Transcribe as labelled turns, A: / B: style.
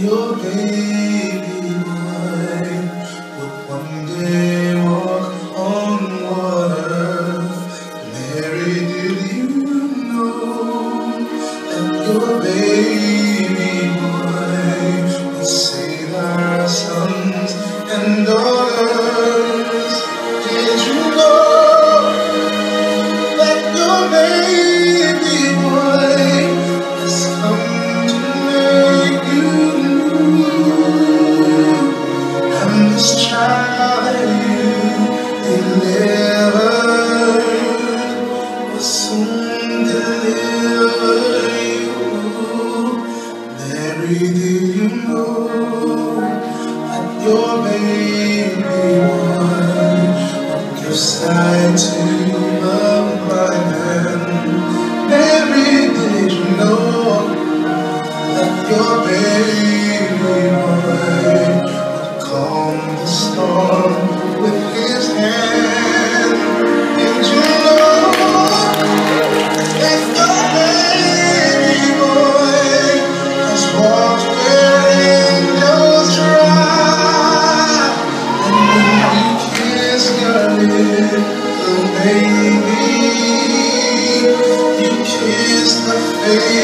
A: your day. Everything you know, and your baby one, I'm just tied to my baby, you kissed my face.